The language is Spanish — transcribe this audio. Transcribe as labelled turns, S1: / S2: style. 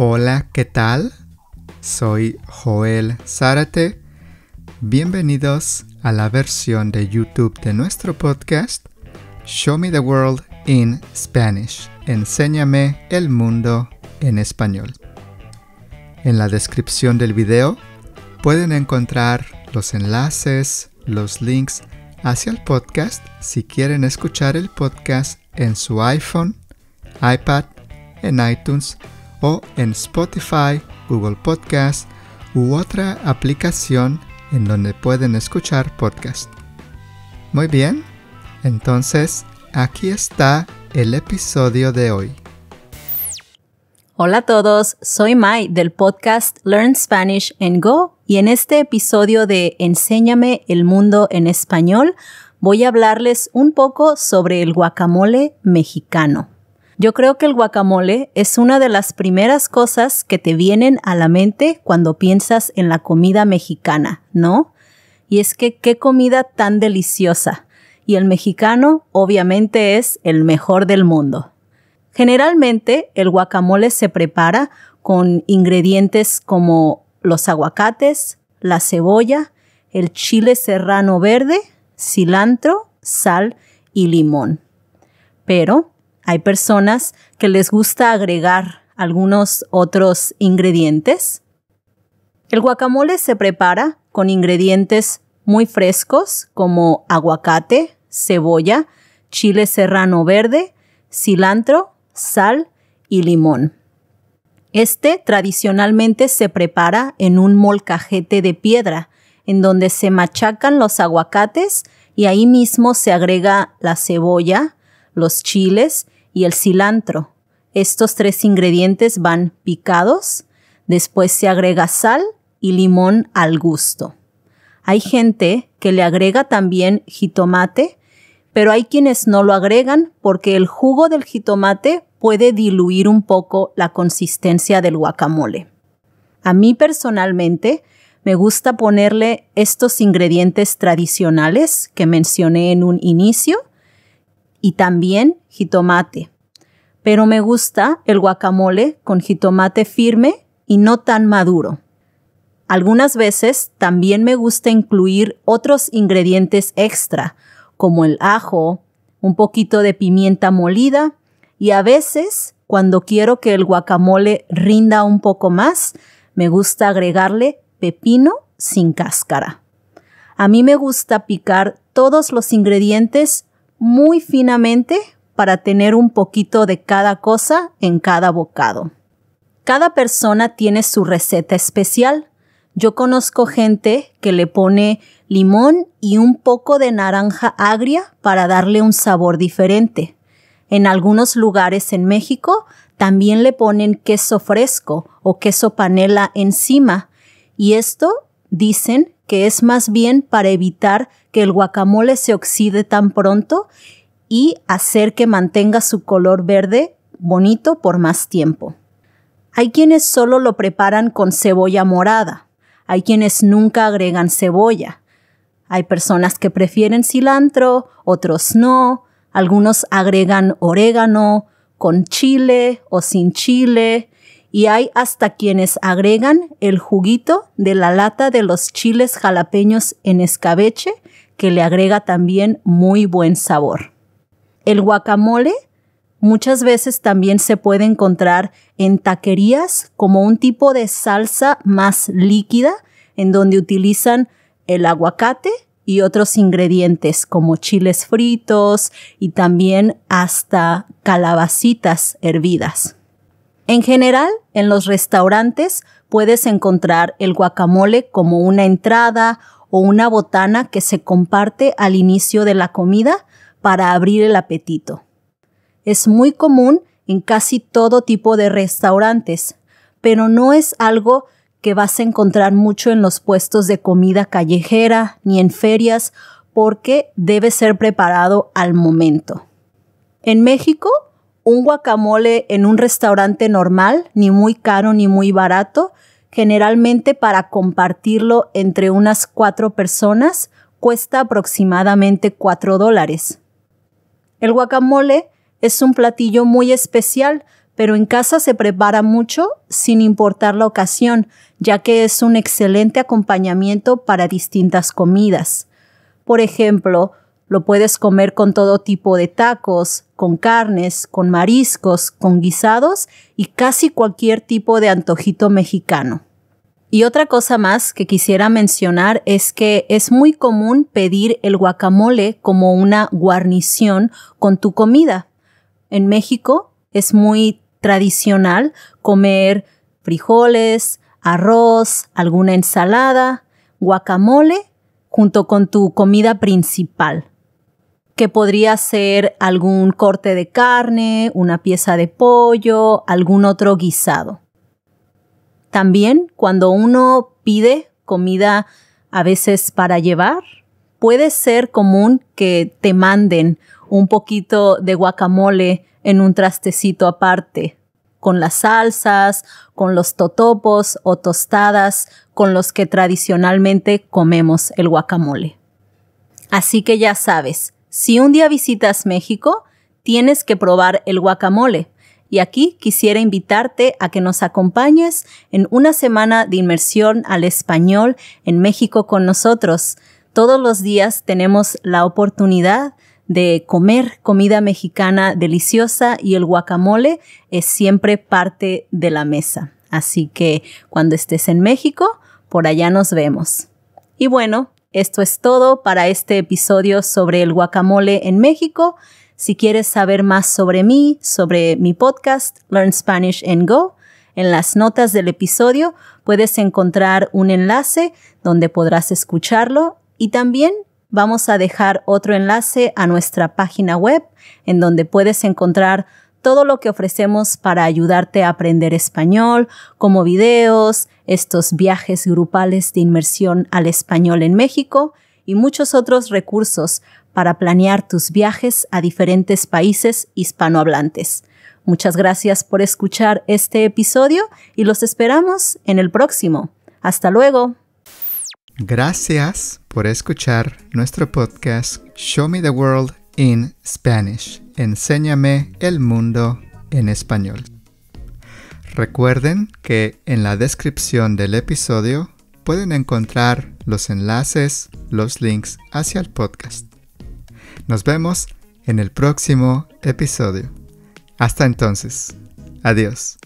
S1: Hola, ¿qué tal? Soy Joel Zárate. Bienvenidos a la versión de YouTube de nuestro podcast Show Me the World in Spanish. Enséñame el mundo en español. En la descripción del video pueden encontrar los enlaces, los links hacia el podcast si quieren escuchar el podcast en su iPhone, iPad, en iTunes o en Spotify, Google Podcast u otra aplicación en donde pueden escuchar podcast. Muy bien, entonces aquí está el episodio de hoy.
S2: Hola a todos, soy Mai del podcast Learn Spanish and Go y en este episodio de Enséñame el mundo en español voy a hablarles un poco sobre el guacamole mexicano. Yo creo que el guacamole es una de las primeras cosas que te vienen a la mente cuando piensas en la comida mexicana, ¿no? Y es que qué comida tan deliciosa. Y el mexicano obviamente es el mejor del mundo. Generalmente el guacamole se prepara con ingredientes como los aguacates, la cebolla, el chile serrano verde, cilantro, sal y limón. Pero hay personas que les gusta agregar algunos otros ingredientes. El guacamole se prepara con ingredientes muy frescos como aguacate, cebolla, chile serrano verde, cilantro, sal y limón. Este tradicionalmente se prepara en un molcajete de piedra, en donde se machacan los aguacates y ahí mismo se agrega la cebolla, los chiles y el cilantro. Estos tres ingredientes van picados, después se agrega sal y limón al gusto. Hay gente que le agrega también jitomate, pero hay quienes no lo agregan porque el jugo del jitomate puede diluir un poco la consistencia del guacamole. A mí personalmente me gusta ponerle estos ingredientes tradicionales que mencioné en un inicio y también jitomate. Pero me gusta el guacamole con jitomate firme y no tan maduro. Algunas veces también me gusta incluir otros ingredientes extra, como el ajo, un poquito de pimienta molida y a veces, cuando quiero que el guacamole rinda un poco más, me gusta agregarle pepino sin cáscara. A mí me gusta picar todos los ingredientes muy finamente para tener un poquito de cada cosa en cada bocado. Cada persona tiene su receta especial. Yo conozco gente que le pone limón y un poco de naranja agria para darle un sabor diferente. En algunos lugares en México también le ponen queso fresco o queso panela encima y esto dicen que es más bien para evitar que el guacamole se oxide tan pronto y hacer que mantenga su color verde bonito por más tiempo. Hay quienes solo lo preparan con cebolla morada, hay quienes nunca agregan cebolla, hay personas que prefieren cilantro, otros no, algunos agregan orégano con chile o sin chile, y hay hasta quienes agregan el juguito de la lata de los chiles jalapeños en escabeche, que le agrega también muy buen sabor. El guacamole muchas veces también se puede encontrar en taquerías como un tipo de salsa más líquida en donde utilizan el aguacate y otros ingredientes como chiles fritos y también hasta calabacitas hervidas. En general, en los restaurantes puedes encontrar el guacamole como una entrada o una botana que se comparte al inicio de la comida para abrir el apetito. Es muy común en casi todo tipo de restaurantes, pero no es algo que vas a encontrar mucho en los puestos de comida callejera ni en ferias porque debe ser preparado al momento. En México un guacamole en un restaurante normal, ni muy caro ni muy barato, generalmente para compartirlo entre unas cuatro personas, cuesta aproximadamente cuatro dólares. El guacamole es un platillo muy especial, pero en casa se prepara mucho sin importar la ocasión, ya que es un excelente acompañamiento para distintas comidas. Por ejemplo, lo puedes comer con todo tipo de tacos, con carnes, con mariscos, con guisados y casi cualquier tipo de antojito mexicano. Y otra cosa más que quisiera mencionar es que es muy común pedir el guacamole como una guarnición con tu comida. En México es muy tradicional comer frijoles, arroz, alguna ensalada, guacamole junto con tu comida principal, que podría ser algún corte de carne, una pieza de pollo, algún otro guisado. También cuando uno pide comida a veces para llevar, puede ser común que te manden un poquito de guacamole en un trastecito aparte, con las salsas, con los totopos o tostadas con los que tradicionalmente comemos el guacamole. Así que ya sabes, si un día visitas México, tienes que probar el guacamole. Y aquí quisiera invitarte a que nos acompañes en una semana de inmersión al español en México con nosotros. Todos los días tenemos la oportunidad de comer comida mexicana deliciosa y el guacamole es siempre parte de la mesa. Así que cuando estés en México, por allá nos vemos. Y bueno, esto es todo para este episodio sobre el guacamole en México. Si quieres saber más sobre mí, sobre mi podcast Learn Spanish and Go, en las notas del episodio puedes encontrar un enlace donde podrás escucharlo y también vamos a dejar otro enlace a nuestra página web en donde puedes encontrar todo lo que ofrecemos para ayudarte a aprender español, como videos, estos viajes grupales de inmersión al español en México y muchos otros recursos para planear tus viajes a diferentes países hispanohablantes. Muchas gracias por escuchar este episodio y los esperamos en el próximo. Hasta luego.
S1: Gracias por escuchar nuestro podcast Show Me the World in Spanish. Enséñame el mundo en español. Recuerden que en la descripción del episodio pueden encontrar los enlaces, los links hacia el podcast. Nos vemos en el próximo episodio. Hasta entonces. Adiós.